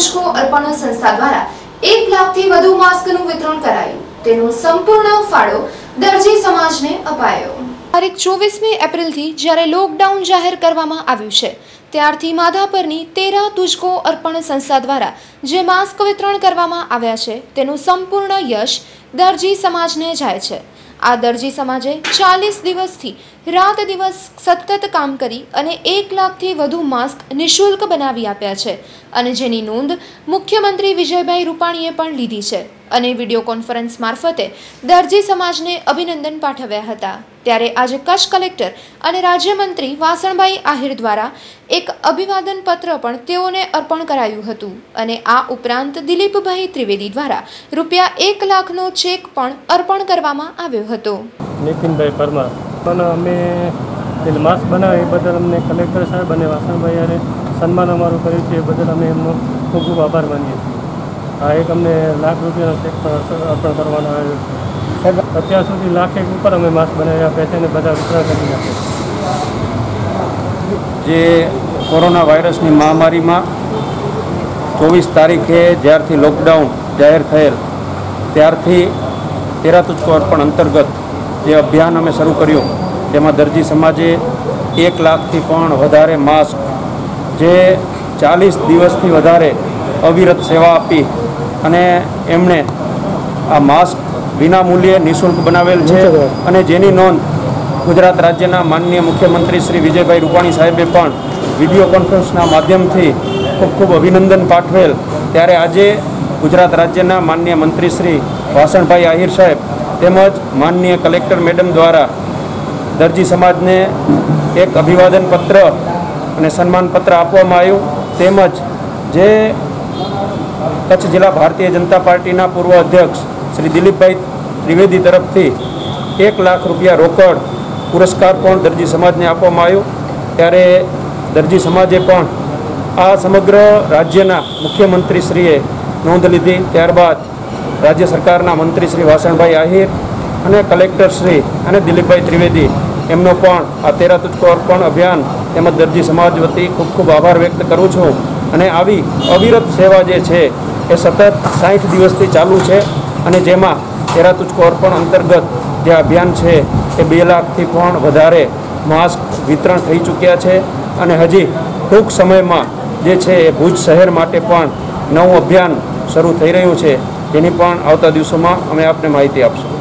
તુષ્કો અર્પણ સંસ્થા દ્વારા એક લાખથી વધુ માસ્કનું વિતરણ કરાયું. તેનો સંપૂર્ણ ફાળો દરજી સમાજને અપાયો. તારીખ ચોવીસમી એપ્રિલથી જ્યારે લોકડાઉન જાહેર કરવામાં આવ્યું છે, ત્યારથી માધાપરની તેરા તુજકો અર્પણ સંસ્થા દ્વારા જે માસ્ક વિતરણ કરવામાં આવ્યા છે, તેનું સંપૂર્ણ યશ દરજી સમાજને જાય છે. આ દરજી સમાજે ચાલીસ દિવસથી રાત દિવસ સતત કામ કરી અને એક લાખથી વધુ માસ્ક નિઃશુલ્ક બનાવી આપ્યા છે. અને જેની નોંધ મુખ્યમંત્રી વિજયભાઈ રૂપાણીએ પણ લીધી છે. અને વીડિયો કોન્ફરન્સ મારફતે દરજી સમાજને અભિનંદન પાઠવ્યા હતા. ત્યારે આજે કચ્છ કલેક્ટર અને રાજ્યમંત્રી વાસણભાઈ આહિર દ્વારા એક અભિવાદન પત્ર પણ તેઓને અર્પણ કરાયું હતું અને આ ઉપરાંત દિલીપભાઈ ત્રિવેદી દ્વારા રૂપિયા એક લાખનો ચેક પણ અર્પણ કરવામાં આવ્યો હતો. નીતિનભાઈ પરમાર. પણ અમે માસ્ક બનાવ્યા એ બદલ અમને કલેક્ટર સાહેબ અને વાસણભાઈ અને સન્માન અમારું કર્યું છે, એ બદલ અમે એમનો ખૂબ ખૂબ આભાર માનીએ છીએ. આ એક અમને લાખ રૂપિયાનો ચેક પણ અર્પણ કરવાનો આવ્યો છે. અત્યાર સુધી લાખેક ઉપર અમે માસ્ક બનાવી આપ્યા છે અને બધા વિતરણ કરી આપ્યા જે કોરોના વાયરસની મહામારીમાં ચોવીસ તારીખે જ્યારથી લોકડાઉન જાહેર થયેલ, ત્યારથી તેરા અર્પણ અંતર્ગત જે અભિયાન અમે શરૂ કર્યું, તેમાં દરજી સમાજે એક લાખથી પણ વધારે માસ્ક, જે ચાલીસ દિવસથી વધારે અવિરત સેવા આપી અને એમણે આ માસ્ક વિના મૂલ્યે નિઃશુલ્ક બનાવેલ છે અને જેની નોંધ ગુજરાત રાજ્યના માનનીય મુખ્યમંત્રી શ્રી વિજયભાઈ રૂપાણી સાહેબે પણ વીડિયો કોન્ફરન્સના માધ્યમથી ખૂબ ખૂબ અભિનંદન પાઠવેલ. ત્યારે આજે ગુજરાત રાજ્યના માનનીય મંત્રી શ્રી વાસણભાઈ આહિર સાહેબ તેમજ માનનીય કલેક્ટર મેડમ દ્વારા દરજી સમાજને એક અભિવાદન પત્ર અને સન્માનપત્ર આપવામાં આવ્યું. તેમજ જે કચ્છ જિલ્લા ભારતીય જનતા પાર્ટીના પૂર્વ અધ્યક્ષ શ્રી દિલીપભાઈ ત્રિવેદી તરફથી એક લાખ રૂપિયા રોકડ પુરસ્કાર પણ દરજી સમાજને આપવામાં આવ્યો. ત્યારે દરજી સમાજે પણ આ સમગ્ર રાજ્યના મુખ્યમંત્રીશ્રીએ નોંધ લીધી. ત્યારબાદ રાજ્ય સરકારના મંત્રી શ્રી વાસણભાઈ આહિર અને કલેક્ટર શ્રી અને દિલીપભાઈ ત્રિવેદી એમનો પણ આ તેરા તુચકો અર્પણ અભિયાન તેમજ દરજી સમાજ વતી ખૂબ ખૂબ આભાર વ્યક્ત કરું છું. અને આવી અવિરત સેવા જે છે, એ સતત સાઠ દિવસથી ચાલુ છે અને જેમાં તેરા તુચકો અર્પણ અંતર્ગત જે અભિયાન છે, એ બે લાખથી પણ વધારે માસ્ક વિતરણ થઈ ચૂક્યા છે. અને હજી ટૂંક સમયમાં જે છે, એ ભુજ શહેર માટે પણ નવું અભિયાન શરૂ થઈ રહ્યું છે. તેની પણ આવતા દિવસોમાં અમે આપને માહિતી આપશું.